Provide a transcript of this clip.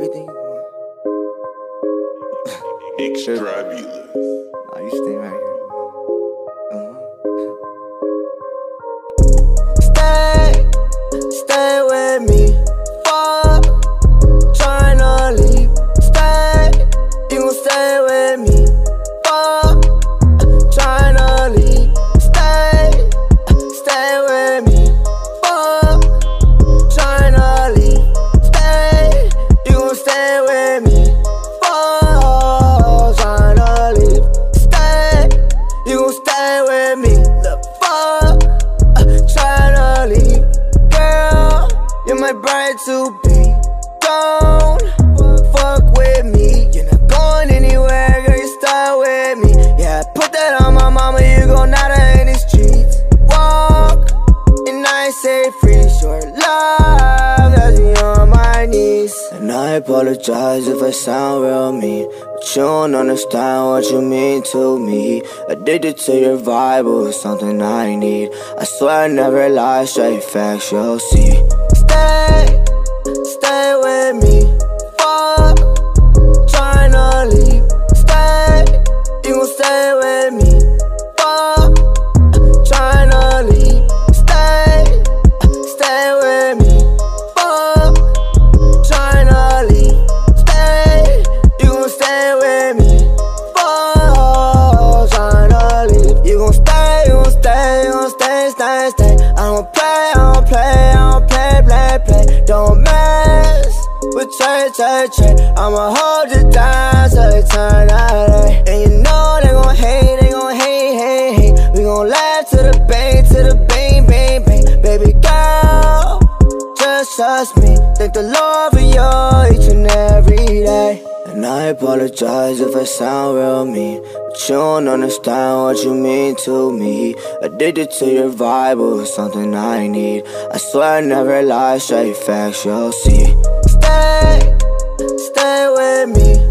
everything you want. Extravulous. Nah, you stay right here. Love has me on my knees. And I apologize if I sound real mean. But you don't understand what you mean to me. Addicted to your vibe, it was something I need. I swear I never lie, straight facts, you'll see. Stay I don't play, I don't play, I don't play, play, play. Don't mess with Tre, Tre, Tre. I'ma hold you down till eternity. And you know they gon' hate, they gon' hate, hate, hate. We gon' laugh to the bang, to the bang, bang, bang. Baby girl, just trust me. Thank the Lord for you each and every day. And I apologize if I sound real mean. But you don't understand what you mean to me. Addicted to your vibe, was something I need. I swear I never lie, straight facts, you'll see. Stay, stay with me.